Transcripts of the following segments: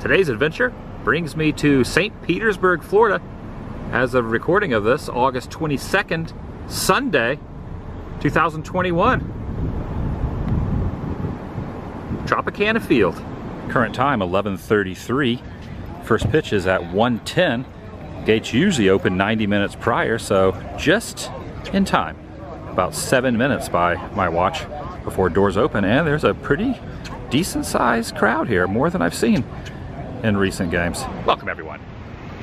Today's adventure brings me to St. Petersburg, Florida. As of recording of this, August 22nd, Sunday, 2021. Tropicana Field. Current time 11:33. First pitch is at 1:10. Gates usually open 90 minutes prior, so just in time. About seven minutes by my watch before doors open, and there's a pretty decent sized crowd here, more than I've seen in recent games. Welcome everyone.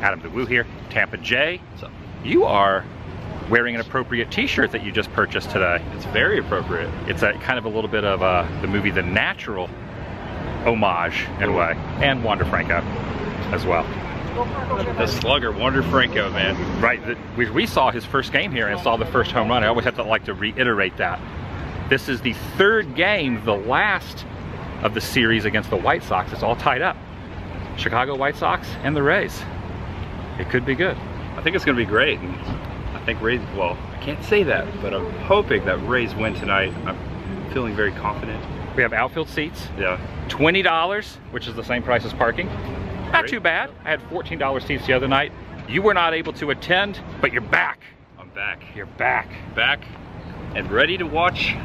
Adam the Woo here, Tampa Jay. So you are wearing an appropriate t-shirt that you just purchased today. It's very appropriate. It's a kind of a little bit of uh, the movie The Natural homage in a way, and Wander Franco as well. The slugger, Wander Franco, man. Right, we, we saw his first game here and saw the first home run. I always have to like to reiterate that. This is the third game, the last of the series against the White Sox. It's all tied up. Chicago White Sox and the Rays. It could be good. I think it's going to be great. And I think Rays, well, I can't say that, but I'm hoping that Rays win tonight. I'm feeling very confident. We have outfield seats. Yeah. $20, which is the same price as parking. Not Great. too bad. I had $14 seats the other night. You were not able to attend, but you're back. I'm back. You're back. Back and ready to watch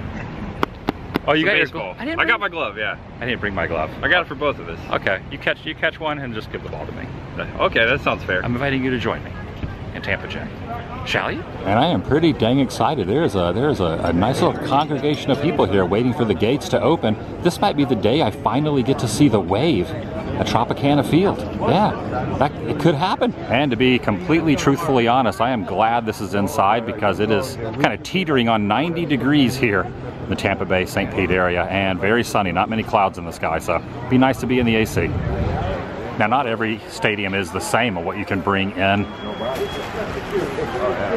Oh, you got baseball. your glove? I, I got my glove, yeah. I didn't bring my glove. I got it for both of us. Okay, you catch you catch one and just give the ball to me. Okay, that sounds fair. I'm inviting you to join me in Tampa Jay. Shall you? And I am pretty dang excited. There's a there's a, a, nice little congregation of people here waiting for the gates to open. This might be the day I finally get to see the wave at Tropicana Field. Yeah, that it could happen. And to be completely truthfully honest, I am glad this is inside because it is kind of teetering on 90 degrees here in the Tampa Bay St. Pete area and very sunny, not many clouds in the sky, so be nice to be in the AC. Now, not every stadium is the same of what you can bring in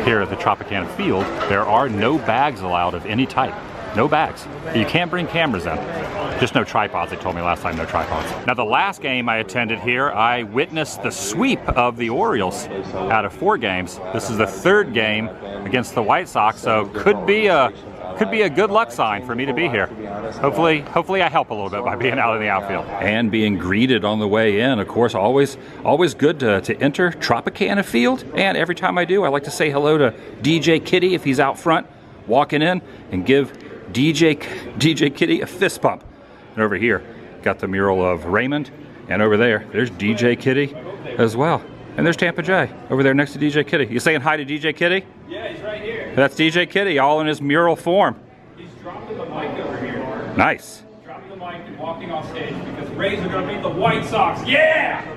here at the Tropicana Field. There are no bags allowed of any type. No bags. You can't bring cameras in. Just no tripods, they told me last time, no tripods. Now the last game I attended here, I witnessed the sweep of the Orioles out of four games. This is the third game against the White Sox, so could be a could be a good luck sign for me to be here. Hopefully, hopefully I help a little bit by being out in the outfield. And being greeted on the way in, of course, always always good to, to enter Tropicana Field. And every time I do, I like to say hello to DJ Kitty if he's out front, walking in, and give DJ, DJ Kitty a fist pump. And over here, got the mural of Raymond, and over there, there's DJ Kitty as well. And there's Tampa Jay over there next to DJ Kitty. You saying hi to DJ Kitty? Yeah, he's right here. That's DJ Kitty, all in his mural form. He's dropping the mic over here. Nice. Dropping the mic and walking off stage because Rays are going to beat the White Sox. Yeah!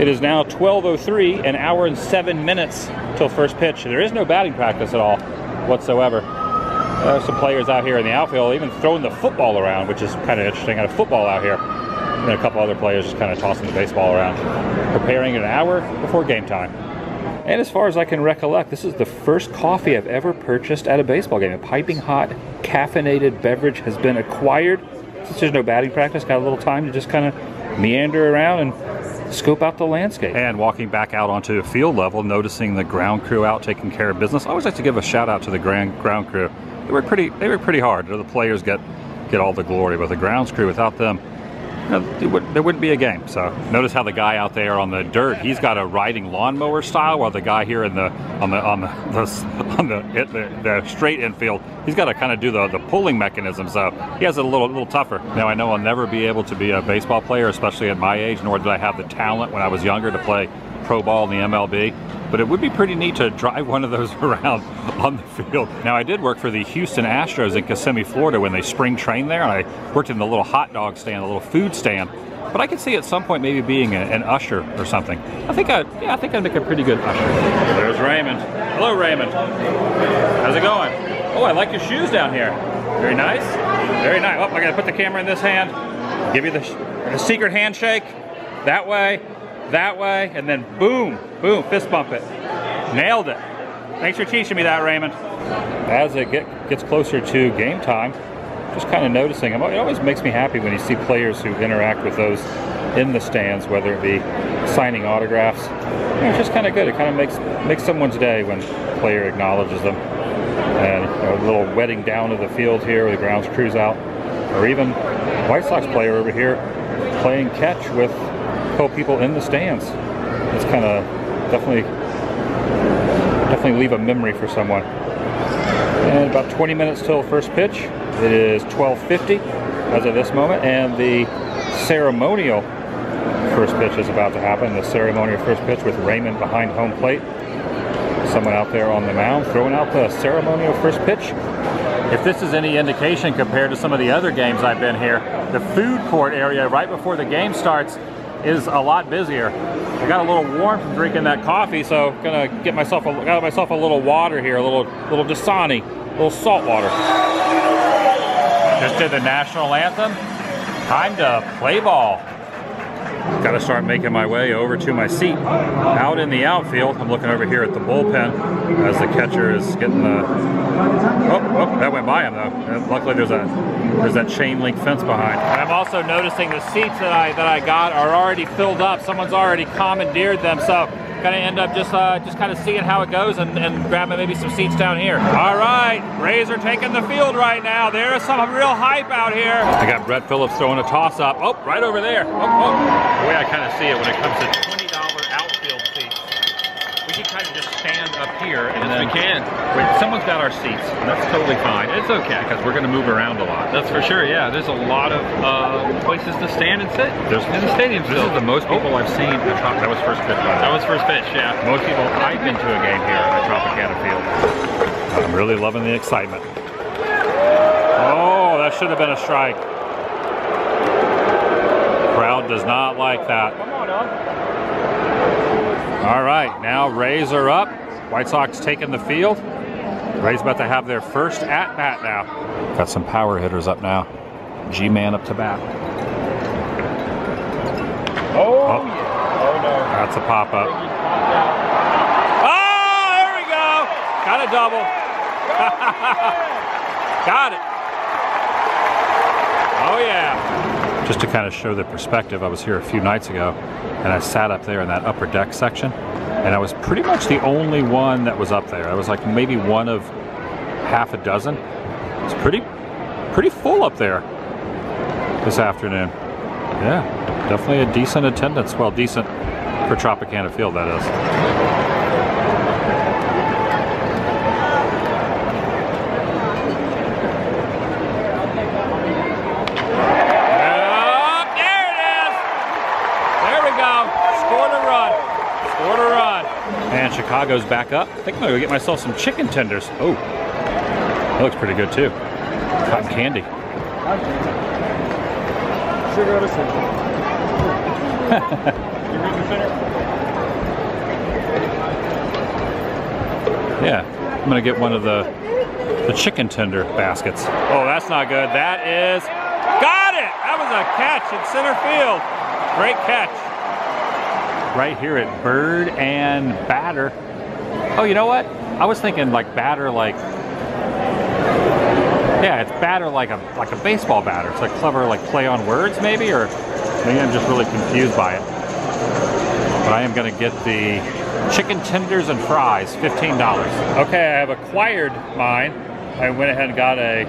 It is now 12.03, an hour and seven minutes till first pitch. There is no batting practice at all whatsoever. There's some players out here in the outfield even throwing the football around, which is kind of interesting. Got a football out here. And a couple other players just kind of tossing the baseball around, preparing an hour before game time. And as far as I can recollect, this is the first coffee I've ever purchased at a baseball game. A piping hot, caffeinated beverage has been acquired. Since there's no batting practice, got a little time to just kind of meander around and scope out the landscape. And walking back out onto field level, noticing the ground crew out taking care of business. I always like to give a shout out to the ground ground crew. They were pretty they were pretty hard. The players get get all the glory, but the grounds crew without them there wouldn't be a game. So notice how the guy out there on the dirt, he's got a riding lawnmower style, while the guy here in the on the on the, the on the, the, the straight infield, he's got to kind of do the, the pulling mechanism. So he has it a little little tougher. Now I know I'll never be able to be a baseball player, especially at my age, nor did I have the talent when I was younger to play pro ball in the MLB. But it would be pretty neat to drive one of those around on the field. Now I did work for the Houston Astros in Kissimmee, Florida when they spring trained there, and I worked in the little hot dog stand, the little food stand. But I could see at some point maybe being a, an usher or something. I think I, yeah, I think I'd make a pretty good usher. There's Raymond. Hello, Raymond. How's it going? Oh, I like your shoes down here. Very nice. Very nice. Oh, I gotta put the camera in this hand. Give you the, the secret handshake. That way that way, and then boom, boom, fist bump it. Nailed it. Thanks for teaching me that, Raymond. As it get, gets closer to game time, just kind of noticing, it always makes me happy when you see players who interact with those in the stands, whether it be signing autographs. You know, it's just kind of good. It kind of makes makes someone's day when a player acknowledges them. And you know, a little wetting down of the field here, the grounds crews out, or even White Sox player over here playing catch with couple people in the stands. It's kind of definitely definitely leave a memory for someone. And about 20 minutes till first pitch. It is 12:50 as of this moment, and the ceremonial first pitch is about to happen. The ceremonial first pitch with Raymond behind home plate. Someone out there on the mound throwing out the ceremonial first pitch. If this is any indication compared to some of the other games I've been here, the food court area right before the game starts is a lot busier. I got a little warm from drinking that coffee, so gonna get myself a, got myself a little water here, a little little Dasani, a little salt water. Just did the national anthem. Time to play ball. Got to start making my way over to my seat. Out in the outfield, I'm looking over here at the bullpen as the catcher is getting the. Oh, oh that went by him though. Uh, luckily, there's a there's that chain link fence behind. And I'm also noticing the seats that I that I got are already filled up. Someone's already commandeered them, so gonna end up just uh, just kind of seeing how it goes and, and grabbing maybe some seats down here. All right, Rays are taking the field right now. There is some real hype out here. I got Brett Phillips throwing a toss up. Oh, right over there. Oh, oh. The way I kind of see it when it comes to kind of just stand up here and yes, then we can. Someone's got our seats. that's totally fine. It's okay because we're going to move around a lot. That's for sure. Yeah, there's a lot of uh, places to stand and sit there's, in the stadium. This still. is the most people oh. I've seen. That was first pitch. That was first pitch. Yeah. Most people I've been to a game here at Tropicana Field. I'm really loving the excitement. Oh, that should have been a strike. Crowd does not like that. All right, now Rays are up. White Sox taking the field. Rays about to have their first at bat now. Got some power hitters up now. G-Man up to bat. Oh, oh. yeah. Oh, no. That's a pop-up. Oh, there we go. Got a double. Got it. Oh, yeah just to kind of show the perspective, I was here a few nights ago and I sat up there in that upper deck section and I was pretty much the only one that was up there. I was like maybe one of half a dozen. It's pretty, pretty full up there this afternoon. Yeah, definitely a decent attendance. Well, decent for Tropicana Field, that is. Chicago's back up. I think I'm gonna go get myself some chicken tenders. Oh, that looks pretty good too. Cotton candy. yeah, I'm gonna get one of the the chicken tender baskets. Oh, that's not good. That is, got it! That was a catch in center field. Great catch right here at Bird and Batter. Oh, you know what? I was thinking like batter like yeah, it's batter like a like a baseball batter. It's a clever like play on words maybe, or maybe I'm just really confused by it. But I am gonna get the chicken tenders and fries, $15. Okay, I have acquired mine. I went ahead and got a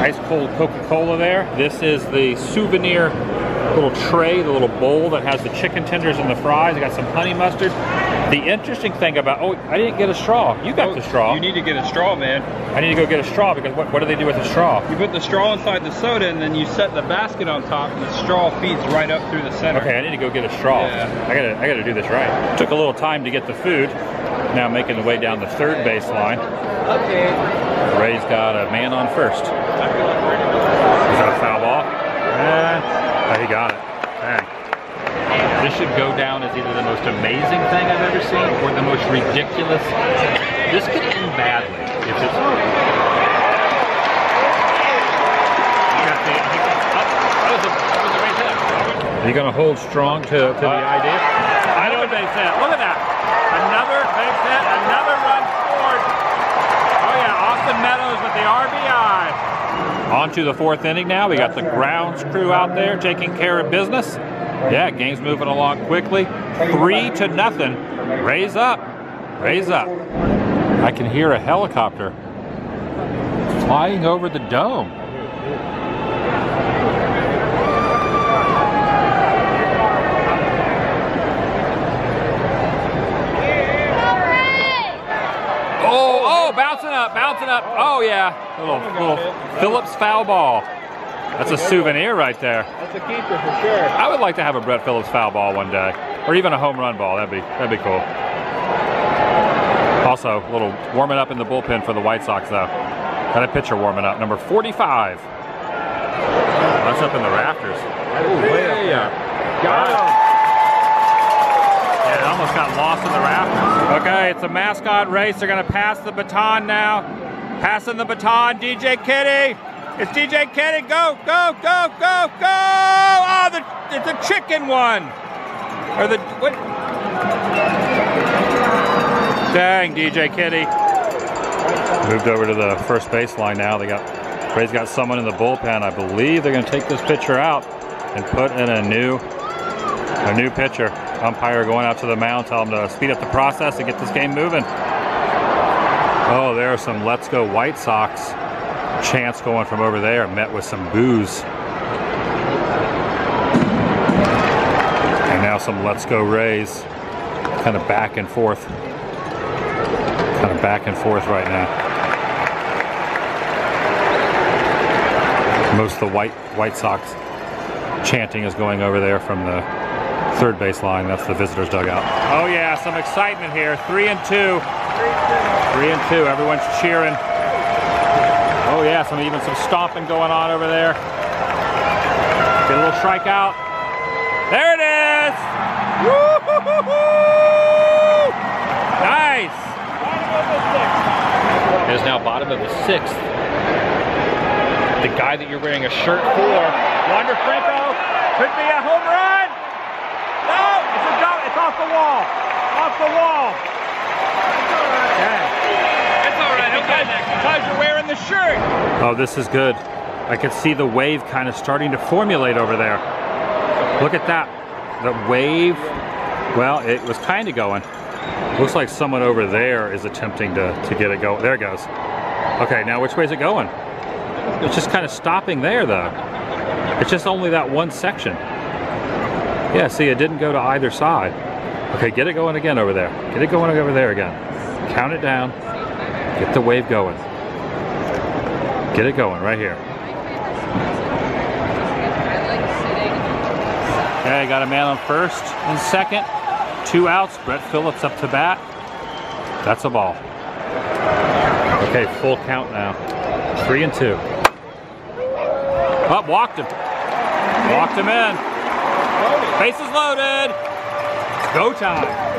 ice cold Coca-Cola there. This is the souvenir little tray, the little bowl that has the chicken tenders and the fries. I got some honey mustard. The interesting thing about, oh, I didn't get a straw. You got oh, the straw. You need to get a straw, man. I need to go get a straw because what, what do they do with the straw? You put the straw inside the soda and then you set the basket on top and the straw feeds right up through the center. Okay, I need to go get a straw. Yeah. I gotta, I gotta do this right. Took a little time to get the food. Now making the way down the third baseline. Okay. Ray's got a man on first. Is that a foul ball? And Oh, he got it. This should go down as either the most amazing thing I've ever seen or the most ridiculous. This could end badly if it's. Are you going to hold strong to, to the uh, idea? I know what they said. Look at that. Another base hit, another run scored. Oh yeah, Austin Meadows with the RBI. On to the fourth inning now. We got the grounds crew out there taking care of business yeah, game's moving along quickly. Three to nothing. Rays up. Rays up. I can hear a helicopter flying over the dome. Oh, oh, bouncing up, bouncing up. Oh, yeah. A little, little Phillips foul ball. That's a souvenir right there. That's a keeper for sure. I would like to have a Brett Phillips foul ball one day, or even a home run ball. That'd be that'd be cool. Also, a little warming up in the bullpen for the White Sox though. Got a pitcher warming up, number 45. That's up in the rafters. Got him. Yeah, it almost got lost in the rafters. Okay, it's a mascot race. They're gonna pass the baton now. Passing the baton, DJ Kitty. It's DJ Kitty. Go, go, go, go, go! Oh, the it's a chicken one. Or the what? Dang, DJ Kitty. Moved over to the first baseline now. They got Ray's got someone in the bullpen. I believe they're gonna take this pitcher out and put in a new a new pitcher. Umpire going out to the mound, tell him to speed up the process and get this game moving. Oh, there are some Let's Go White Sox chants going from over there, met with some boos. And now some Let's Go Rays, kind of back and forth. Kind of back and forth right now. Most of the White White Sox chanting is going over there from the third base line. That's the visitors dugout. Oh yeah, some excitement here. Three and two. Three and two. Everyone's cheering. Oh yeah, some even some stomping going on over there. Get a little strikeout. There it is. Woo-hoo-hoo-hoo! Nice. It is now bottom of the sixth. The guy that you're wearing a shirt for, Wander Franco, could be a home run. No, it's a go. It's off the wall. Off the wall. It's all right. Because, because you're wearing the shirt. Oh, this is good. I can see the wave kind of starting to formulate over there. Look at that. The wave, well, it was kind of going. Looks like someone over there is attempting to, to get it going. There it goes. Okay, now which way is it going? It's just kind of stopping there though. It's just only that one section. Yeah, see, it didn't go to either side. Okay, get it going again over there. Get it going over there again. Count it down. Get the wave going. Get it going right here. Okay, got a man on first and second. Two outs. Brett Phillips up to bat. That's a ball. Okay, full count now. Three and two. Up, walked him. Walked him in. Bases loaded. Go time.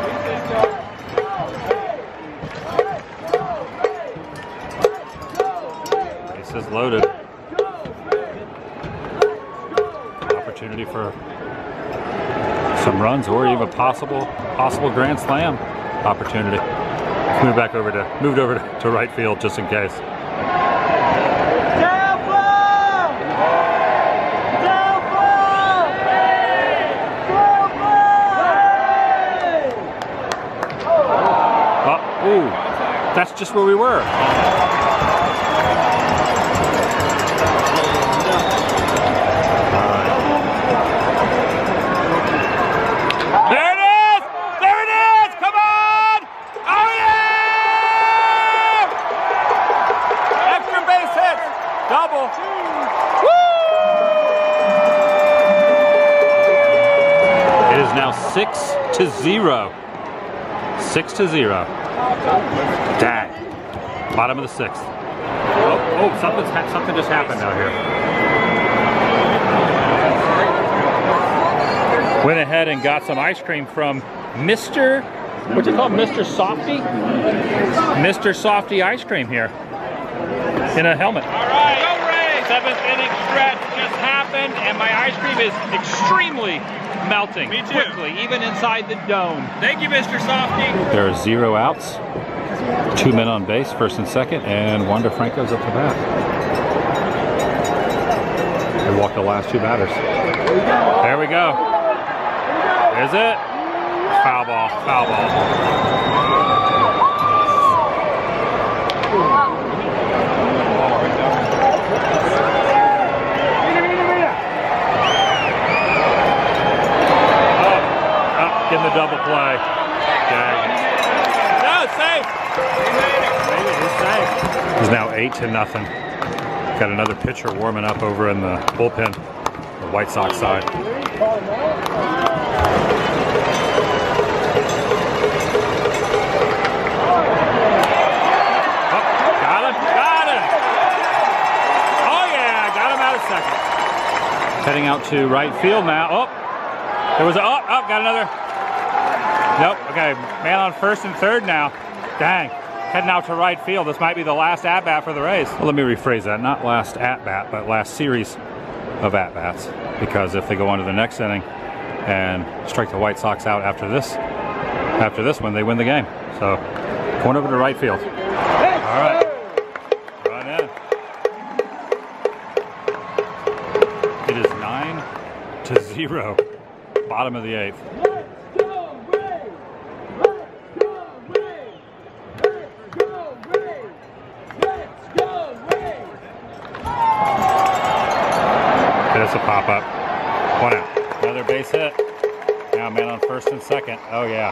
Bases loaded. Opportunity for some runs or even a possible possible grand slam opportunity. Move back over to moved over to, to right field just in case. Oh, that's just where we were. Woo! It is now six to zero. Six to zero. Dang. Bottom of the sixth. Oh, oh, something's something just happened out here. Went ahead and got some ice cream from Mr. What's it called? Mr. Softy? Mr. Softy ice cream here. In a helmet. All right. Seventh inning stretch just happened, and my ice cream is extremely melting Me too. quickly, even inside the dome. Thank you, Mr. Softy. There are zero outs, two men on base, first and second, and Wander Franco's up to bat. They walked the last two batters. There we go. Is it? Foul ball, foul ball. Oh, oh, getting the double play. Dang. No, safe. It's safe. now eight to nothing. Got another pitcher warming up over in the bullpen, the White Sox side. Oh, got him, got him. Oh yeah, got him out of second. Heading out to right field now. Oh, there was a, oh, oh, got another. Nope, okay, man on first and third now. Dang, heading out to right field. This might be the last at-bat for the Rays. Well, let me rephrase that. Not last at-bat, but last series of at-bats. Because if they go on to the next inning and strike the White Sox out after this, after this one, they win the game. So, going over to right field. All right. It is nine to zero. Bottom of the eighth. Pop up. One out. Another base hit. Now man on first and second. Oh yeah.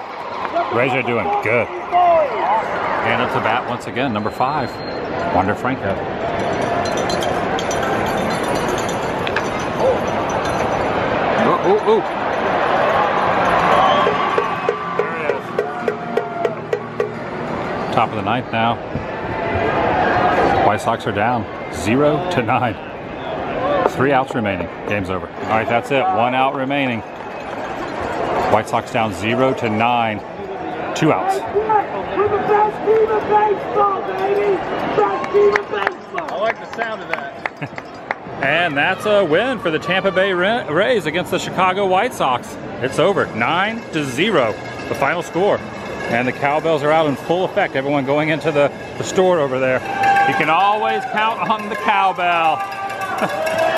Rays are doing good. And it's a bat once again, number five. Wander Franco. Oh, oh, oh. Top of the ninth now. White Sox are down zero to nine. Three outs remaining. Game's over. All right, that's it. One out remaining. White Sox down zero to nine. Two outs. We're the best team in baseball, baby! Best team in baseball! I like the sound of that. And that's a win for the Tampa Bay Rays against the Chicago White Sox. It's over. Nine to zero, the final score. And the cowbells are out in full effect. Everyone going into the, the store over there. You can always count on the cowbell.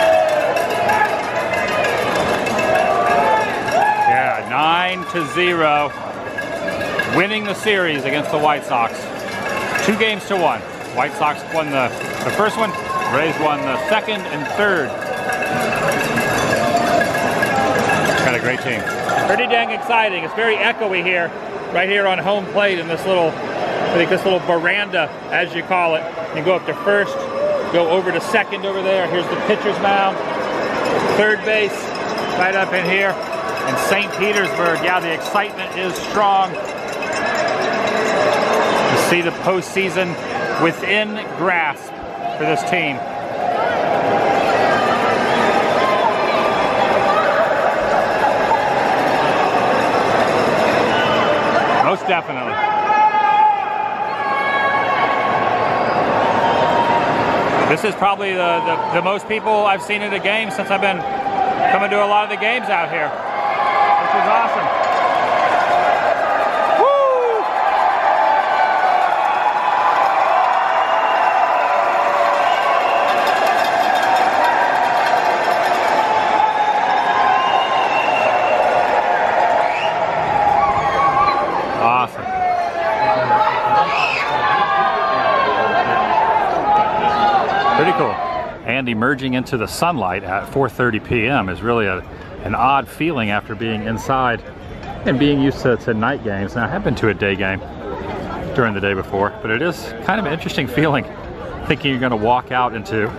yeah, nine to zero. Winning the series against the White Sox. Two games to one. White Sox won the, the first one, Rays won the second and third. Got a great team. Pretty dang exciting. It's very echoey here, right here on home plate in this little, I think this little veranda, as you call it. You go up to first, go over to second over there. Here's the pitcher's mound. Third base, right up in here. And St. Petersburg, yeah, the excitement is strong. You see the postseason within grasp for this team. Most definitely. This is probably the, the, the most people I've seen at a game since I've been coming to a lot of the games out here. Is awesome. Woo! Awesome. Pretty cool. And emerging into the sunlight at 4.30 p.m. is really a, an odd feeling after being inside and being used to, to night games. Now, I have been to a day game during the day before, but it is kind of an interesting feeling thinking you're going to walk out into,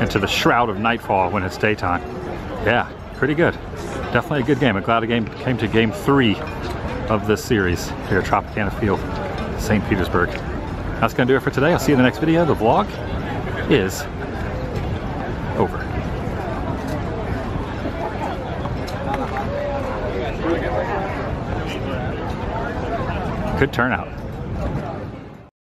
into the shroud of nightfall when it's daytime. Yeah, pretty good. Definitely a good game. I'm glad the game came to game three of this series here at Tropicana Field, St. Petersburg. That's going to do it for today. I'll see you in the next video. The vlog is over. Good turnout.